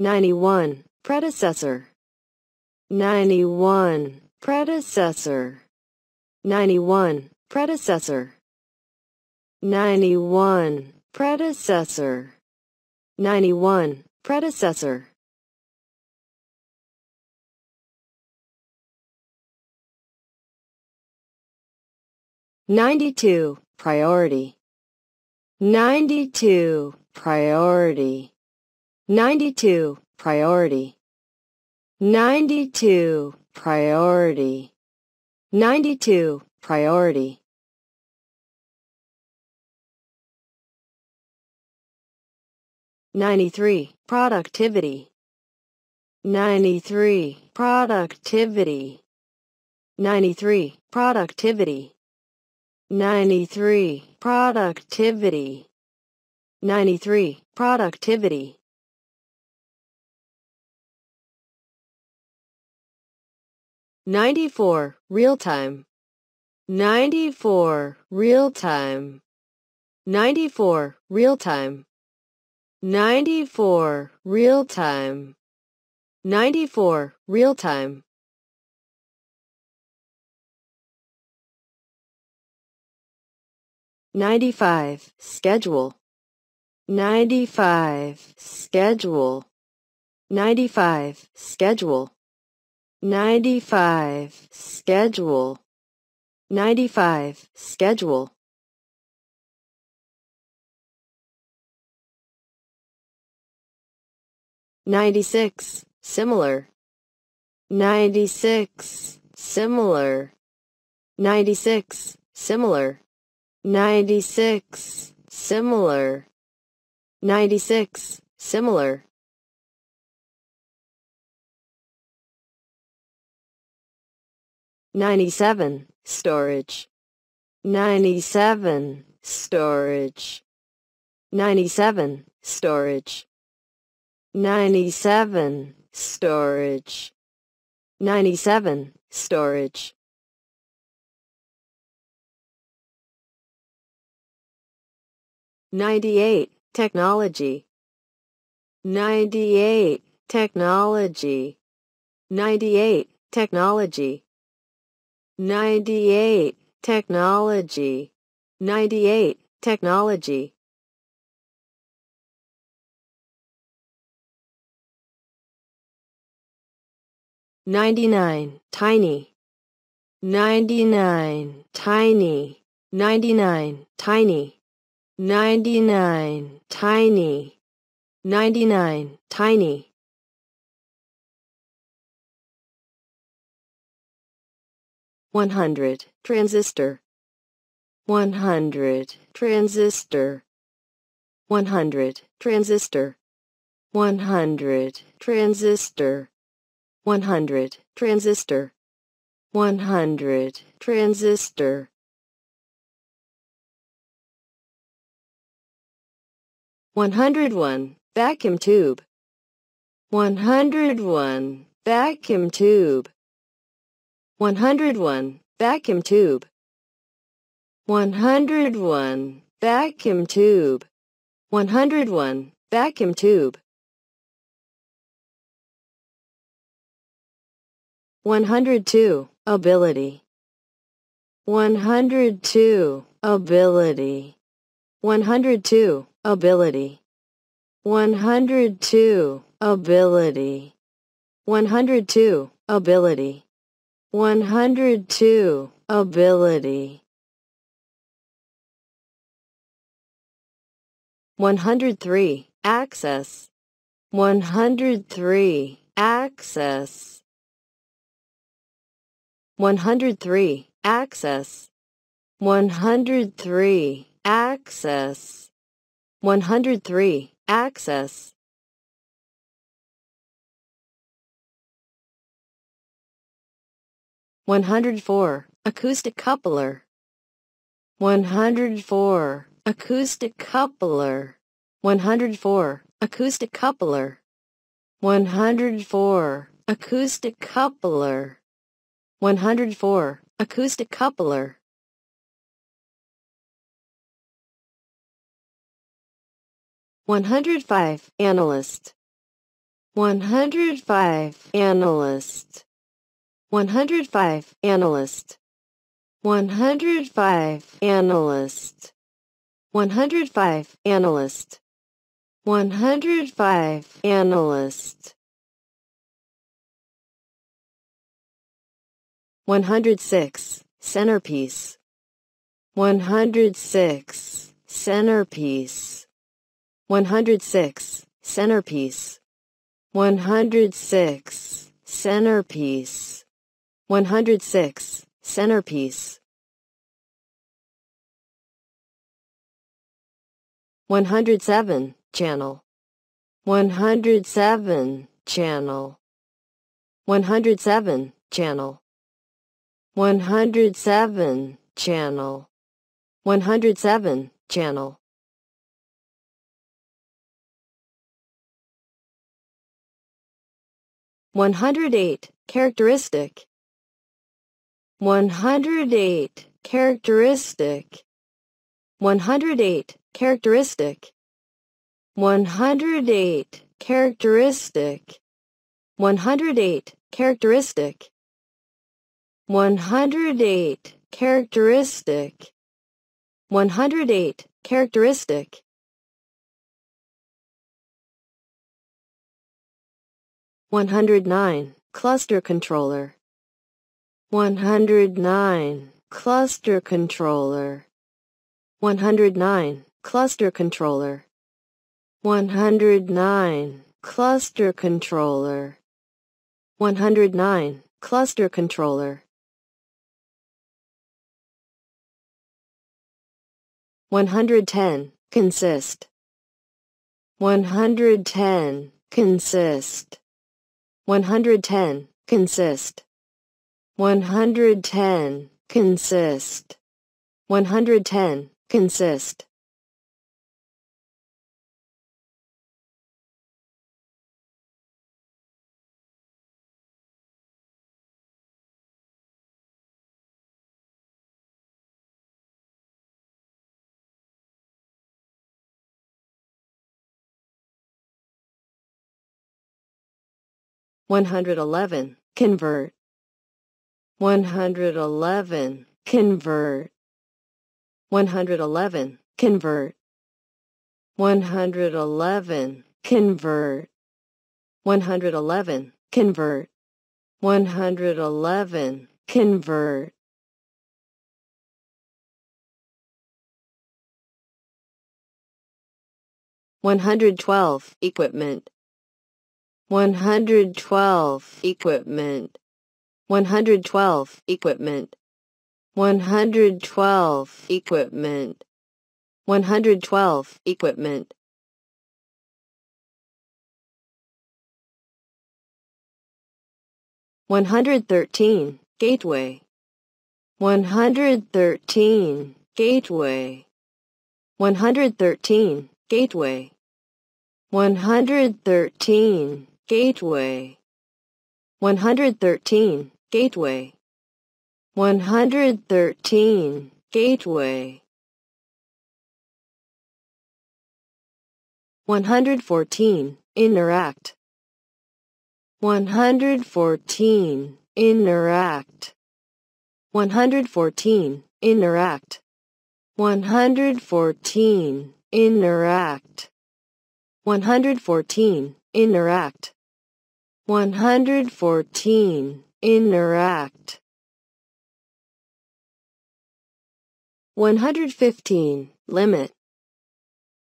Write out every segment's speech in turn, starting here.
91. Predecessor. 91. Predecessor. 91. Predecessor. 91. Predecessor. 91. Predecessor. Ninety-two, priority. Ninety-two, priority. Ninety-two, priority. Ninety-two, priority. Ninety-two, priority. Ninety-three, productivity. Ninety-three, productivity. Ninety-three, productivity. 93. Productivity. 93. Productivity. Ninety-four, real-time. Ninety-four, real-time. Ninety-four, real-time. Ninety-four, real-time. Ninety-four, real-time. 95. Schedule. 95. Schedule. 95. Schedule. 95. Schedule. 95. Schedule. Ninety-six, similar. Ninety-six, similar. Ninety-six, similar. 96. Similar. 96. Similar. Ninety-seven, storage. Ninety-seven, storage. Ninety-seven, storage. Ninety-seven, storage. Ninety-seven, storage. 98. Technology. 98. Technology. 98. Technology. 98. Technology. 98. Technology. Ninety-nine, tiny. Ninety-nine, tiny. Ninety-nine, tiny. 99 tiny 99 tiny One hundred transistor One hundred transistor One hundred transistor One hundred transistor One hundred transistor One hundred transistor 101. Vacuum tube. 101. Vacuum tube. 101. Vacuum tube. 101. Vacuum tube. 101. Vacuum tube. 102. Ability. 102. Ability. 102 ability 102 ability 102 ability 102 ability 103 access 103 access 103 access 103 access 103. Access. One hundred four acoustic coupler. One hundred four acoustic coupler. One hundred four acoustic coupler. One hundred four acoustic coupler. One hundred four acoustic coupler. 105. Analyst 105 analyst 105 analyst. 105 analyst. 105 analyst. 105 analyst. 106 centerpiece. 106 centerpiece. 106 centerpiece. 106 centerpiece 106 centerpiece. 107 channel. 107 channel. 107 channel. 107 channel. 107 channel. 108 characteristic 108 characteristic 108 characteristic 108 characteristic 108 characteristic 108 characteristic 108 characteristic. 109 cluster controller 109 cluster controller. 109 cluster controller. 109 cluster controller. 109 cluster controller. 110 consist. 110 consist. 110 consist 110 consist. 110 consist. 111 convert 111 convert. 111 convert. 111 convert. 111 convert. 111 convert. One hundred twelve equipment. 112 equipment 112 equipment. 112 equipment. 112 equipment. One hundred thirteen gateway. One hundred thirteen gateway. One hundred thirteen gateway. One hundred thirteen Gateway. 113 Gateway. 113 Gateway. 114 Interact. 114 Interact. 114 Interact. 114 Interact. 114 Interact. 114. Interact. 115. Limit.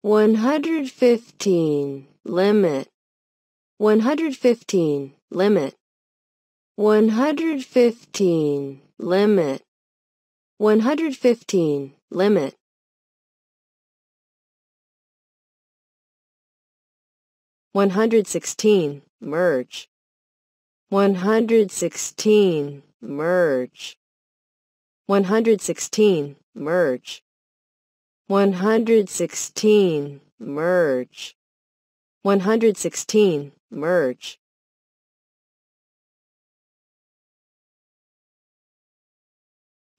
115. Limit. 115. Limit. 115. Limit. 115. Limit. 116 merge 116 merge 116 merge 116 merge 116 merge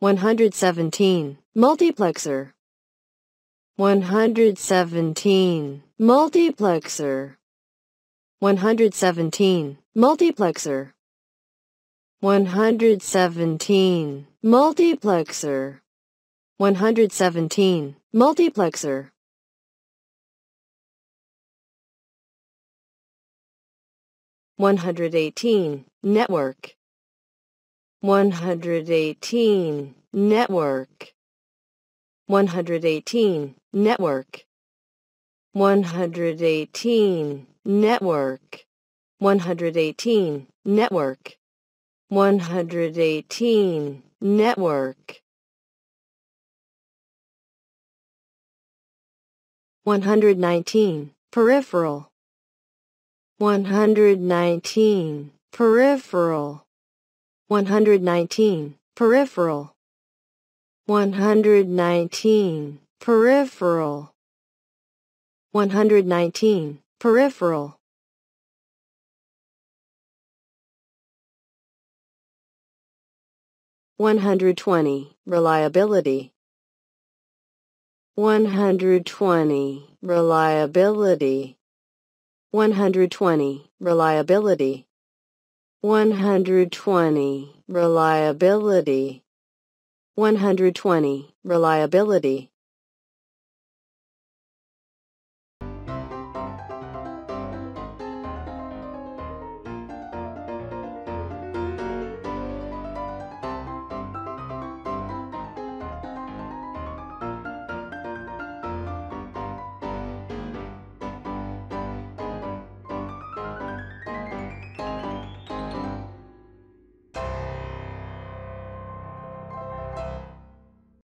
One hundred seventeen multiplexer. One hundred seventeen multiplexer. 117. Multiplexer. 117. Multiplexer. 117. Multiplexer. One hundred eighteen network. One hundred eighteen network. One hundred eighteen network. One hundred eighteen network. One hundred eighteen. Network. One hundred eighteen. Network. One hundred nineteen. Peripheral. 119 peripheral. 119 peripheral. 119 peripheral. 119 peripheral. One hundred twenty. Reliability. One hundred twenty. Reliability. 120 reliability. 120 reliability. 120 reliability